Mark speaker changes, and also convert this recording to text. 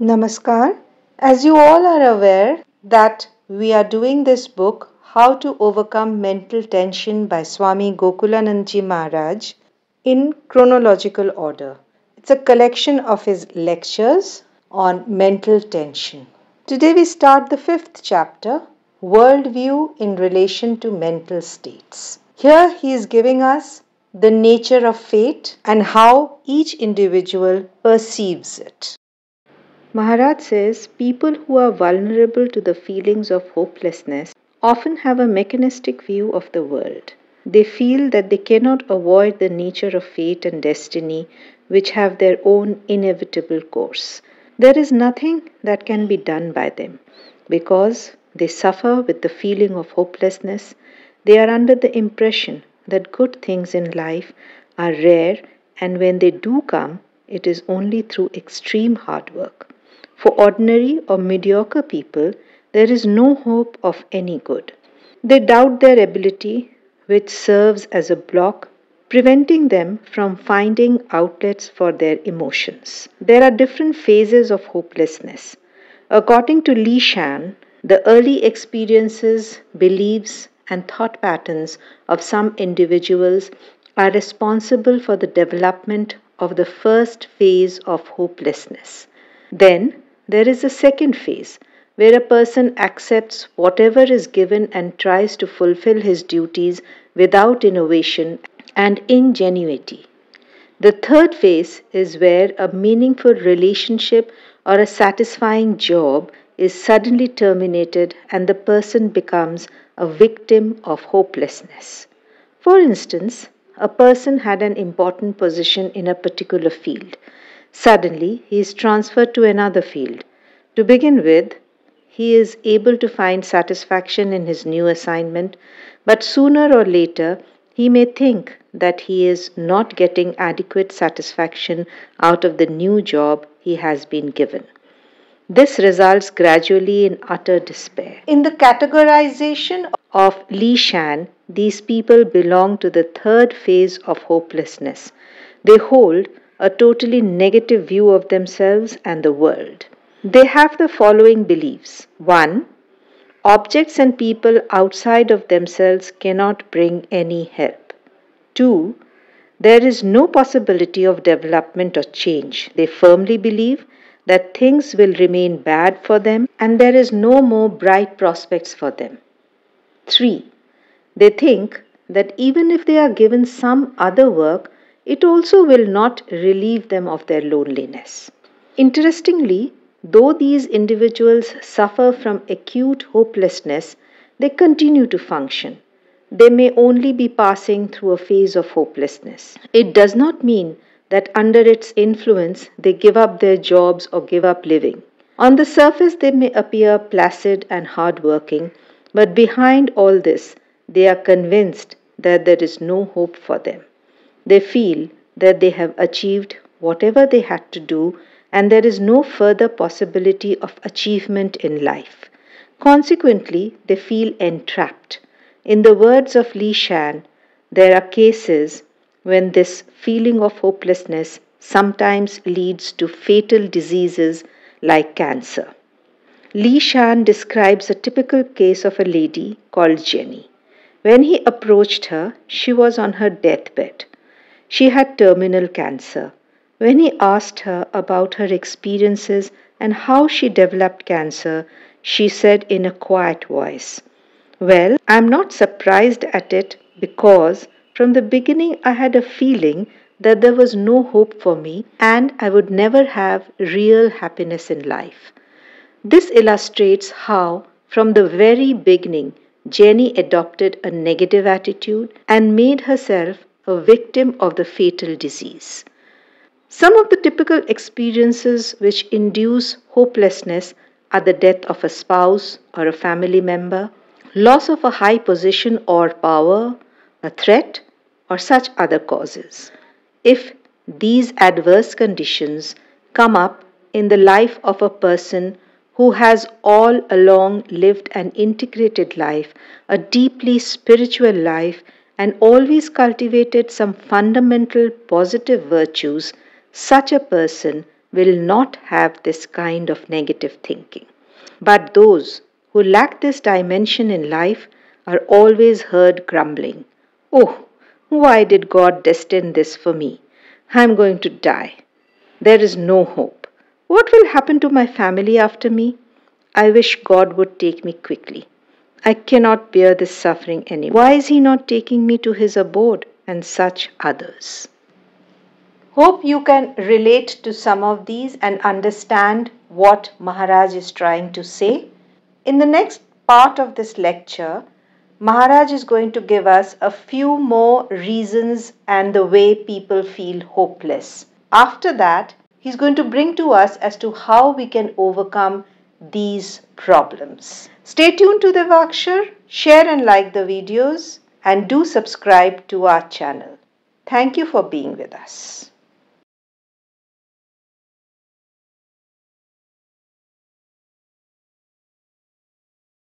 Speaker 1: Namaskar. As you all are aware that we are doing this book How to Overcome Mental Tension by Swami Gokulanandji Maharaj in chronological order. It's a collection of his lectures on mental tension. Today we start the fifth chapter Worldview in relation to mental states. Here he is giving us the nature of fate and how each individual perceives it. Maharaj says people who are vulnerable to the feelings of hopelessness often have a mechanistic view of the world. They feel that they cannot avoid the nature of fate and destiny, which have their own inevitable course. There is nothing that can be done by them because they suffer with the feeling of hopelessness. They are under the impression that good things in life are rare, and when they do come, it is only through extreme hard work. For ordinary or mediocre people, there is no hope of any good. They doubt their ability, which serves as a block, preventing them from finding outlets for their emotions. There are different phases of hopelessness. According to LeShan, the early experiences, beliefs, and thought patterns of some individuals are responsible for the development of the first phase of hopelessness. Then, there is a second phase where a person accepts whatever is given and tries to fulfill his duties without innovation and ingenuity. The third phase is where a meaningful relationship or a satisfying job is suddenly terminated and the person becomes a victim of hopelessness. For instance, a person had an important position in a particular field. Suddenly, he is transferred to another field. To begin with, he is able to find satisfaction in his new assignment, but sooner or later, he may think that he is not getting adequate satisfaction out of the new job he has been given. This results gradually in utter despair. In the categorization of LeShan, these people belong to the third phase of hopelessness. They hold a totally negative view of themselves and the world. They have the following beliefs 1. Objects and people outside of themselves cannot bring any help. 2. There is no possibility of development or change. They firmly believe that things will remain bad for them and there is no more bright prospects for them. 3. They think that even if they are given some other work, it also will not relieve them of their loneliness. Interestingly, though these individuals suffer from acute hopelessness, they continue to function. They may only be passing through a phase of hopelessness. It does not mean that under its influence they give up their jobs or give up living. On the surface, they may appear placid and hardworking, but behind all this, they are convinced that there is no hope for them. They feel that they have achieved whatever they had to do and there is no further possibility of achievement in life. Consequently, they feel entrapped. In the words of LeShan, there are cases when this feeling of hopelessness sometimes leads to fatal diseases like cancer. LeShan describes a typical case of a lady called Jenny. When he approached her, she was on her deathbed. She had terminal cancer. When he asked her about her experiences and how she developed cancer, she said in a quiet voice, Well, I'm not surprised at it because from the beginning I had a feeling that there was no hope for me and I would never have real happiness in life. This illustrates how, from the very beginning, Jenny adopted a negative attitude and made herself a victim of the fatal disease. Some of the typical experiences which induce hopelessness are the death of a spouse or a family member, loss of a high position or power, a threat, or such other causes. If these adverse conditions come up in the life of a person who has all along lived an integrated life, a deeply spiritual life, and always cultivated some fundamental positive virtues, such a person will not have this kind of negative thinking. But those who lack this dimension in life are always heard grumbling, Oh, why did God destine this for me? I'm going to die. There is no hope. What will happen to my family after me? I wish God would take me quickly. I cannot bear this suffering any. Why is He not taking me to His abode? And such others. Hope you can relate to some of these and understand what Maharaj is trying to say. In the next part of this lecture, Maharaj is going to give us a few more reasons and the way people feel hopeless. After that, he's going to bring to us as to how we can overcome these problems. Stay tuned to Devakshar, share and like the videos, and do subscribe to our channel. Thank you for being with us.